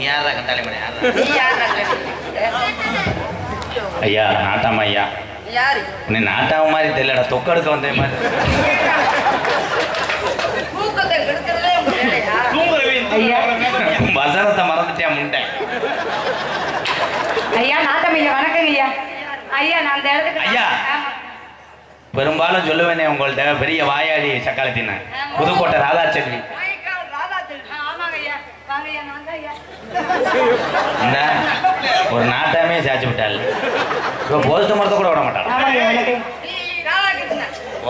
நீ யாரா கண்டாளி மணி யாரா நீ யார் ஐயா நாட்டாம ஐயா யாரு நீ நாட்டாம மாதிரி தெரியலடா தொக்கடுக்க வந்த மாதிரி ஐயா வசனத்தை முண்டை ஐயா நாட்டம் ஐயா வணக்கங்க ஐயா ஐயா நான் அந்த இடத்துக்கு ஐயா. ஆமா. பெரும்பாலும் சொல்லுவேனே உங்கள்ட்ட பெரிய வாயாடி சக்காலத்தின புதுக்கோட்டை ராதாச்செல்வி மயக்கால் ராதா செல்வி. ஆ, ஆமாங்க ஐயா வாங்க ஐயா நான் இந்த ஒரு நாட்டாமே சாச்சு விட்டாள். இப்போ போஸ்ட் மரத்தை கூட விட மாட்டாள்?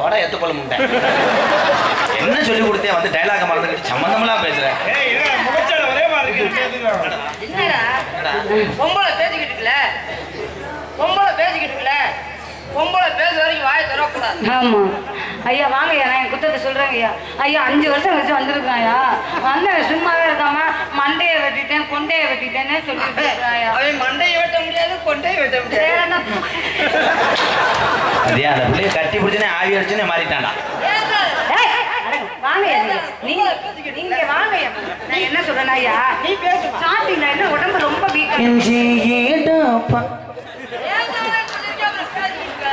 ஓட எத்துக்கொள்ள முண்டை. என்ன சொல்லி கொடுத்தேன் வந்து டைலாக மறந்துக்கிட்டு சம்மந்தமெல்லாம் பேசுறேன் என்னடா? பொம்பளை பேசிக்கிட்டு இருக்கல? பொம்பளை பேசிக்கிட்டு இருக்கல? பொம்பளை பேச வரைக்கும் வாயை திறக்கூடாது ஆமா. ஐயா வாங்க ஐயா நான் என் குத்தத்தை சொல்றேங்க ஐயா. ஐயா அஞ்சு வருஷம் கழிச்சு வந்திருக்கான் ஐயா. வந்து சும்மாவே இருக்காம மண்டையை வெட்டிட்டேன் கொண்டையை வெட்டிட்டேன்னே சொல்லிட்டு அவன் மண்டையை வெட்ட முடியாது கொண்டையை வெட்ட முடியாது. அதே அந்த பிள்ளைய கட்டி பிடிச்சுனே ஆவி அடிச்சுனே மாறிட்டான்டா. வாங்க நீங்க. நீங்க வாங்க நான் என்ன சொல்றேன்னா ஐயா நீ ஸ்டார்டிங்ல என்ன உடம்பு ரொம்ப வீக்கா ஏசாத சொல்லிருக்கேன், அப்புறம் பேசிக்கிட்டு இருக்க.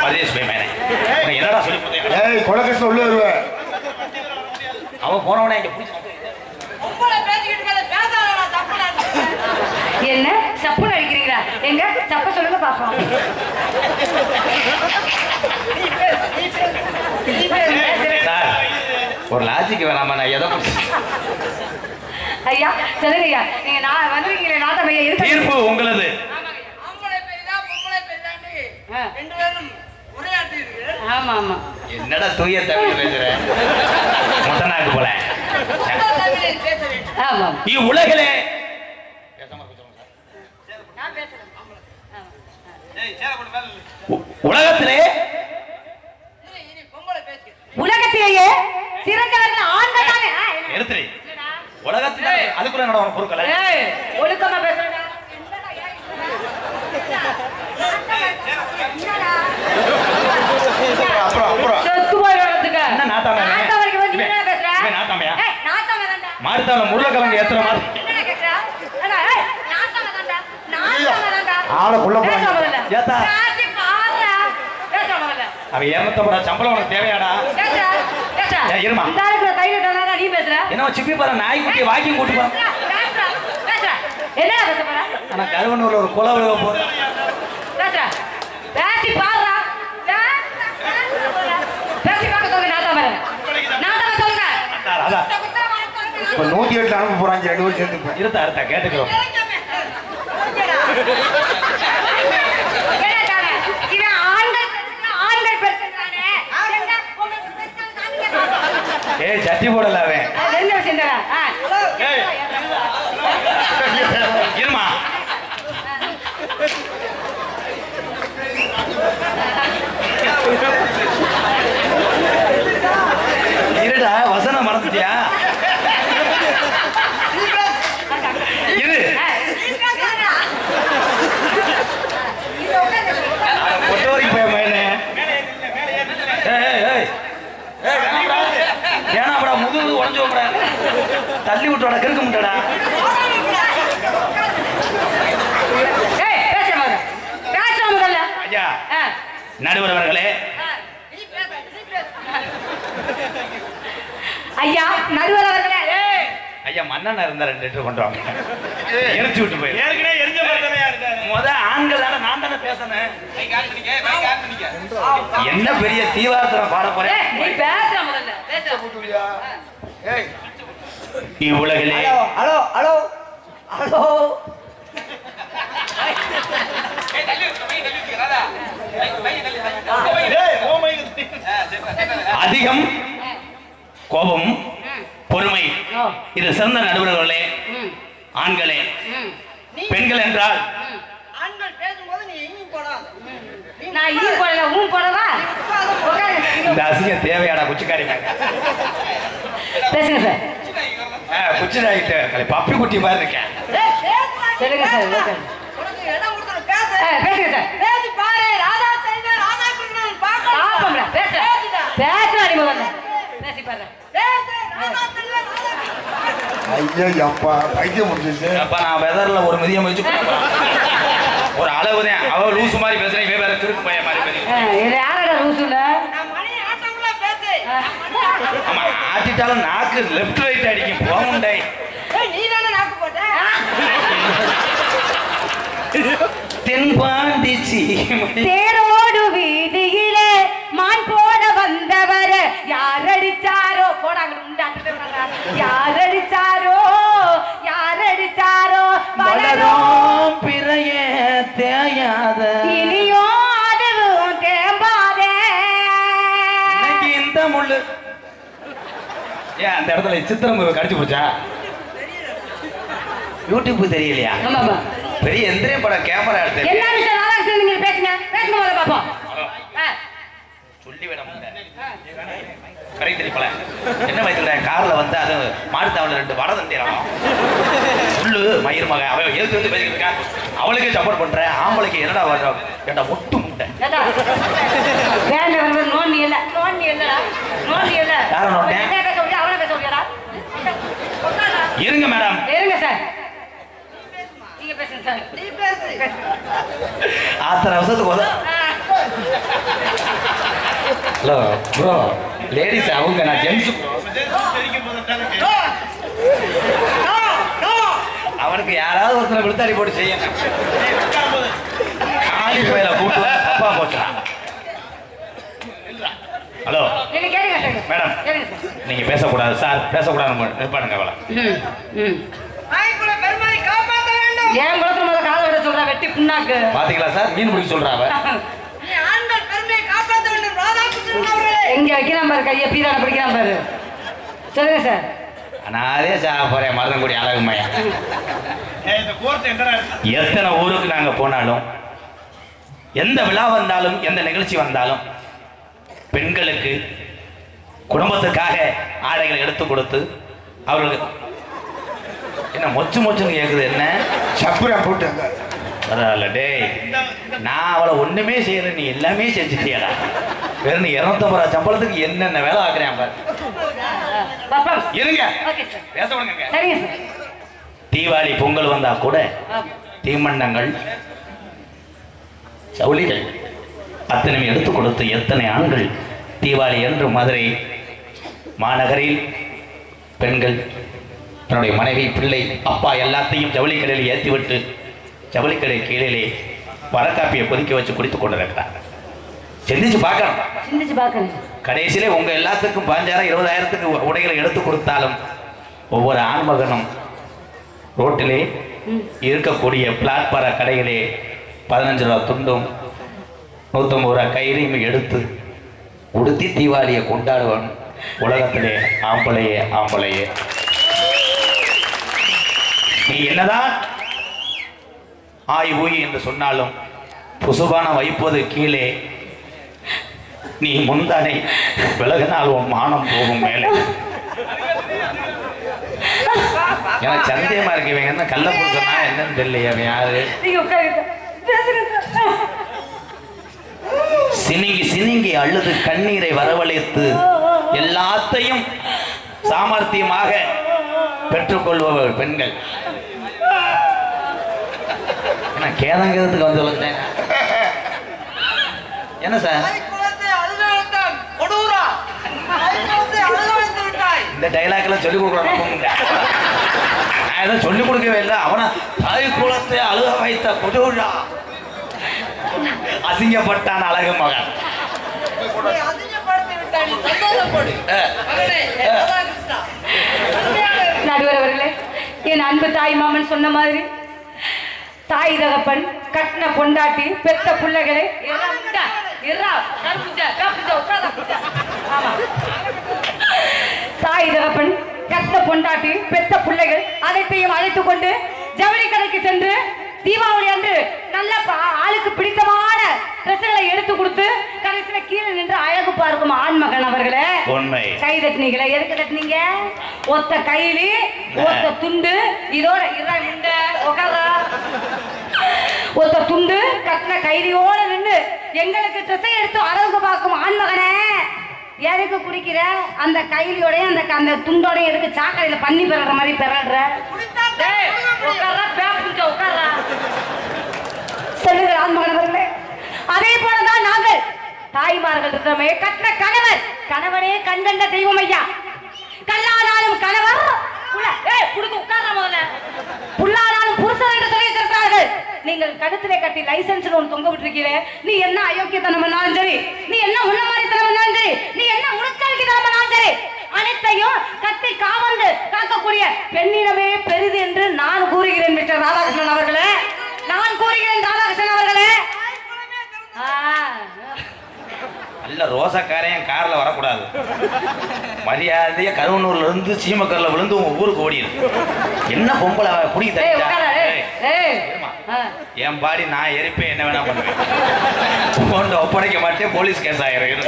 பரதேஷ் போய் மேனே என்னடா சொல்லி ஏய் கொலகேசன் உள்ள வருவேன் அவன் போனவனே இங்க பிடிச்சி என்ன? சப்புன்னு அடிக்கிறீங்களா? எங்க? சப்ப சொல்லுங்க பாப்போம். ஒரு லாஜிக் வேணாமா? நான் எதை ஐயா சொல்லுங்க ஐயா. நீங்க நான் வந்துருக்கீங்களே நாட்டம் ஐயா இருக்கு தீர்ப்பு உங்களது ஆம்பளை பெரிதா பொம்பளை பெரிதான்னு ஆ. ரெண்டு பேரும் உரையாட்டி இருக்கு ஆமா. என்னடா தூய தமிழ் பேசுற? மொட்டை நாக்கு போல. ஆமா இவ்வுலகிலே உலகத்திலே உலகத்திலேயே சிறந்தவர்கள் ஆண்கள் உலகத்திலே அதுக்குள்ள பொறுக்கல ஏய், ஒழுக்கமா பேசுறேன் அப்புறம் அப்புறம் சொத்து போய் வளர்த்துக்க என்ன நாட்டாமையா இவன்? நாட்டம் வரைக்கும் வந்து நீ என்ன பேசுற இவன் நாட்டாமையா? ஏய், நாட்டம் வேண்டாம்டா. மாறுத்தால முருளைக்கிழங்கு ஏத்துற மாதிரி. போறாங்க. ஏத்தா. அவன் இருநூத்தம்பது சம்பளம் உனக்கு தேவையாடா. இருமா. இந்த ஆளுக்கு கை கட்டினா நீ பேசுற? என்ன சிப்பி பாரு நாய்க்குட்டியை வாக்கிங் கூட்டு பேசுடா. என்னடா பேச போற? ஆனா கருவனூர்ல ஒரு குல விழுக போற. பேசி பாருடா. பேசி பார்க்க சொல்லுங்க நாட்டம் வேற. நாட்டம் சொல்லுங்க. அதான். இப்ப நூத்தி எட்டுல அனுப்ப போறாங்க ரெண்டு பேரும் சேர்ந்து இப்ப. இருத்தா இருத்தா கேட்டுக்கிறோம்? ஏய் சட்டி போடல அவன் அது என்ன விஷயம்டா? ஆ. ஏய். இருமா இருடா வசனம் மறந்துட்டியா இரு பொட்டோரி போய் மயனே ஏய் ஏய் ஏய் ஏய் வேணாம்டா வேணாம்டா முதுகு உடஞ்சு போடா தள்ளி விட்டோட கிறுக்க முட்டடா. நடுவர் அவர்களே நீ பேச நீ பேச ஐயா நடுவர் அவர்களே ஏய், ஐயா மன்னன் இருந்தா ரெண்டு லிட்டர் கொண்டு வாங்க எரிச்சு விட்டு போய் ஏற்கனவே எரிஞ்ச. முத ஆண்கள் தானே நான் தானே பேசுனேன். என்ன பெரிய தீவாரத்தனம் பாட போறேன்? இவ்வுலகிலே ஹலோ ஹலோ ஹலோ. அதிகம் கோபம் பொறுமை. இது சிறந்த நடுவர்களே ஆண்களே. பெண்கள் என்றால்? தேவையாடா குச்சிக்காரி பேசுங்க சார். குச்சிராயிட்ட பப்பி குட்டி மாதிரி இருக்கேன். சார். ஓகே. பேசுங்க பேசி பாரு, ராதா ராதா கிருஷ்ணன். பாப்போம்ல பேச. பேசி. பாரு. ஐயா அப்பா பைத்தியம் முடிச்சிச்சு அப்ப நான் வெதர்ல ஒரு மிதியம் வச்சு ஒரு அளவு தான் அவ லூசு மாதிரி பேசுறேன் வேற திருக்கு பையன் மாதிரி பேசுறேன் இது யாரோட ரூசுல நான் மணி ஆட்டம்ல பேசு ஆமா ஆட்டிட்டாலும் நாக்கு லெஃப்ட் ரைட் அடிக்கும். போமுண்டை ஏய், நீ தானே நாக்கு போட்ட? தென்பாண்டி சீமை தேரோடு வீதியிலே மான் போட வந்தவர். யார் அடிச்சாரோ? போடாங்க உண்டாட்டு ஏன் அந்த இடத்துல சித்திரம் கடிச்சு போச்சா? யூடியூப் தெரியலையா? பெரிய எந்திரிய படம் கேமரா எடுத்து. என்ன விஷயம்? நல்லா இருக்கு நீங்க பேசுங்க. பேசுங்க முதல்ல பாப்போம். ஆ. சொல்லி விட கரை என்ன வயசுல கார்ல வந்து அது மாடுத்தாவல ரெண்டு வடை தண்டிடுறான் சொல்லு மயிர் மக. அவன் எழுத்து வந்து இருக்கா. அவளுக்கே சப்போர்ட் பண்ற ஆம்பளைக்கு என்னடா வர்ற? ஏண்டா ஒட்டு முட்டை. நோண்டி இல்ல. நோண்டி இல்ல? இருங்க மேடம். இருங்க சார். நீங்க பேசுங்க சார். நீ பேசு. ஆத்திர அவசரத்துக்கு உத ஹலோ ப்ரோ லேடிஸ் அவங்க நான் ஜென்ஸ் நோ நோ நோ அவனுக்கு யாராவது ஒருத்தனை விழுத்தாடி போட்டு செய்யணும். காலி பயில கூட்டு தப்பா போச்சுறான் ஹலோ. நீங்க கேளுங்க சார். மேடம். நீங்க பேசக்கூடாது சார் பேசக்கூடாது நிற்பாடுங்க அவளை ஏன் குளத்துல முதல்ல காலை விட சொல்றா வெட்டி புண்ணாக்கு. பாத்தீங்களா சார் மீன் பிடிக்க சொல்றா அவ. எங்க வைக்கிறான் பாரு கையை பீரான பிடிக்கிறான் பாரு. சொல்லுங்க சார் நான் அதே சாக போறேன் மருதங்குடி அழகு மையம் இந்த கோர்ட் எங்கடா இருக்கு? எத்தனை ஊருக்கு நாங்க போனாலும் எந்த விழா வந்தாலும் எந்த நிகழ்ச்சி வந்தாலும் பெண்களுக்கு குடும்பத்துக்காக ஆடைகளை எடுத்து கொடுத்து அவர்களுக்கு என்ன மொச்சு மொச்சுன்னு கேக்குது என்ன? சப்புரம் போட்டாங்க. பரவாயில்ல டேய் நான் அவளை ஒண்ணுமே செய்யல நீ எல்லாமே செஞ்சுட்டியடா. வெறும் நீ இரநூத்தம்பது ரூபா சம்பளத்துக்கு என்னென்ன வேலை ஆக்குறேன் பாரு. பாப்பா இருங்க. ஓகே சார் பேச விடுங்க. சரிங்க சார் தீபாவளி பொங்கல் வந்தா கூட. தீமண்டங்கள் சவுளிகள் அத்தனை எடுத்து கொடுத்து எத்தனை ஆண்கள் தீபாவளி என்று மதுரை மாநகரில் பெண்கள் தன்னுடைய மனைவி பிள்ளை அப்பா எல்லாத்தையும் ஜவுளிக்கடையில் ஏற்றிவிட்டு ஜவுளிக்கடை கீழே வரக்காப்பியை கொதிக்க வச்சு குடித்துக் கொண்டிருக்கிறார். சிந்திச்சு பார்க்கணும். சிந்திச்சு கடைசியிலே உங்க எல்லாத்துக்கும் பாஞ்சாயிரம் இருபதாயிரத்துக்கு உடைகளை எடுத்து கொடுத்தாலும் ஒவ்வொரு ஆண்மகனும் ரோட்டிலே இருக்கக்கூடிய பிளாட்பார கடைகளே பதினஞ்சு ரூபா துண்டும் நூற்றம்பது ரூபா கயிறையும் எடுத்து உடுத்தி தீபாவளியை கொண்டாடுவான். உலகத்திலே ஆம்பளையே ஆம்பளையே. நீ என்னதான் ஆய் ஊய் என்று சொன்னாலும் புசுபான வைப்பது கீழே நீ முந்தானை விலகினால் உன் மானம் போகும் மேலே. எனக்கு சந்தேகமா இருக்கு இவங்க என்ன கள்ள புருஷனா என்னன்னு தெரியல அவன் யாரு? சினிங்கி சினிங்கி அழுது கண்ணீரை வரவழைத்து எல்லாத்தையும் சாமர்த்தியமாக பெற்றுக்கொள்பவர் பெண்கள். என்ன கேதங்கிறதுக்கு வந்து சொல்லுங்க என்ன சார்? கொடூரா அழுக இந்த டைலாக்லாம் சொல்லிக் கொடுக்கணும் நான் எதுவும் சொல்லிக் கொடுக்கவே இல்லை. அவனை தாய் குலத்தை அழுக வைத்த கொடூரா. அசிங்கப்பட்டான் அழகு மகன். நடுவர் அவர்களே என் அன்பு தாய் மாமன் சொன்ன மாதிரி தாய் தகப்பன் கட்டின பொண்டாட்டி பெத்த பிள்ளைகளை. தாய் தகப்பன் கட்டின பொண்டாட்டி பெத்த பிள்ளைகள் அனைத்தையும் அழைத்துக் கொண்டு ஜவுளி கடைக்கு சென்று தீபாவளி அன்று நல்ல ப- ஆளுக்கு பிடித்தமான ட்ரெஸ்ஸுகளை எடுத்து கொடுத்து கடைசியில கீழே நின்று அழகு பார்க்கும் ஆண்மகன் அவர்களே. உண்மை. கை தட்டினீங்களா எதுக்கு தட்டினீங்க? ஒத்த கைலி ஒத்த துண்டு. இதோட இதான் முண்டை உட்காரா ஒத்த துண்டு கட்டின கைலியோட நின்று எங்களுக்கு ட்ரெஸ்ஸை எடுத்து அழகு பார்க்கும் ஆண்மகனே. எதுக்கு குடிக்கிற? அந்த கைலியோடய அந்த அந்த துண்டோடய எதுக்கு சாக்கடையில பண்ணி பெறற மாதிரி பெறற அதே போலதான் நாங்கள். தாய்மார்கள் இருக்கிறோமே கற்ற கணவர். கணவனே கண்கண்ட தெய்வம் ஐயா. கல்லானாலும் கணவர் புல்லானாலும் புருஷன் என்று நீங்கள் கழுத்திலே கட்டி லைசன்ஸ் ஒன்று தொங்க நீ என்ன அயோக்கியத்தனம் பண்ணாலும் சரி நீ என்ன உள்ள மாதிரி பண்ணாலும் சரி நீ என்ன முழுச்சாக்கி பண்ணாலும் சரி அனைத்தையும் கட்டி காவந்து காக்கக்கூடிய பெண்ணிடமே பெரிது என்று நான் கூறுகிறேன் மிஸ்டர் ராதாகிருஷ்ணன் அவர்களே. நான் கூறுகிறேன் ராதாகிருஷ்ணன் அவர்களே ஆ, நல்ல ரோசக்காரன் கார்ல வரக்கூடாது. மரியாதையா கருவனூர்ல இருந்து சீமக்கரில் விழுந்து உங்க ஊருக்கு ஓடிடு. என்ன பொம்பளை குடி ஏய், உட்கார, ஏய், ஏய். இருமா. ஆ. என் பாடி நான் எரிப்பேன் என்ன வேணா பண்ணுவேன். உன்னை ஒப்படைக்க மாட்டேன் போலீஸ் கேஸ் ஆயிரும்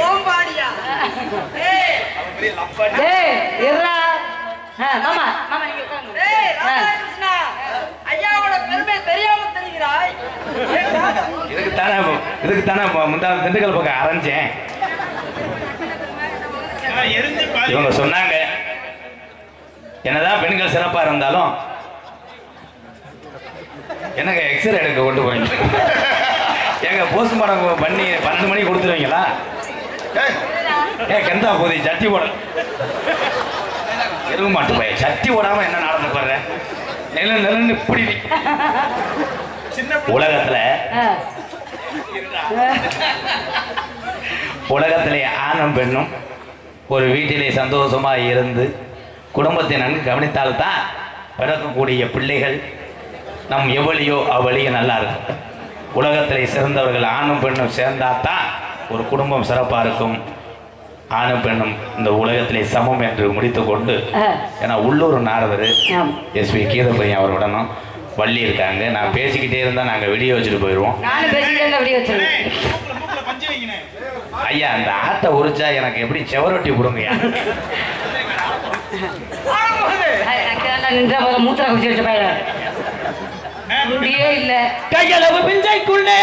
இதுக்கு தானே இதுக்கு தானே முந்தா திண்டுக்கல் பக்கம் அரைஞ்சேன் இவங்க சொன்னாங்க. என்னதான் பெண்கள் சிறப்பா இருந்தாலும் எனக்கு எக்ஸ்ரே எடுக்க கொண்டு போறீங்க? எங்க போஸ்ட்மார்டம் பண்ணி பன்னெண்டு மணிக்கு கொடுத்துருவீங்களா? ஏ கெந்தா போதி சட்டி போட. இருக்க மாட்டு போய் சட்டி போடாம என்ன நடந்து போடுற? நில நிலன்னு இப்படி நிக்க. உலகத்துல உலகத்திலே ஆணும் பெண்ணும் ஒரு வீட்டிலே சந்தோஷமா இருந்து குடும்பத்தை நன்கு கவனித்தால்தான் பிறக்கக்கூடிய பிள்ளைகள் நம் எவ்வளியோ அவ்வளியோ நல்லா இருக்கும். உலகத்திலே சிறந்தவர்கள் ஆணும் பெண்ணும் சேர்ந்தாதான் ஒரு குடும்பம் சிறப்பா இருக்கும். ஆணும் பெண்ணும் இந்த உலகத்திலே சமம் என்று முடித்துக்கொண்டு ஆ. ஏன்னா உள்ளூர் நாரதர் ஆம். எஸ்பி கீதப்பையன் அவருடனும் வள்ளி இருக்காங்க. நான் பேசிக்கிட்டே இருந்தா நாங்க வெளியே வச்சுட்டு போயிடுவோம் ஐயா அந்த ஆட்டை உரிச்சா எனக்கு எப்படி செவரொட்டி போது மூத்திர குச்சி வச்ச பையன் முடியே இல்லை. கையளவு பிஞ்சைக்குள்ளே.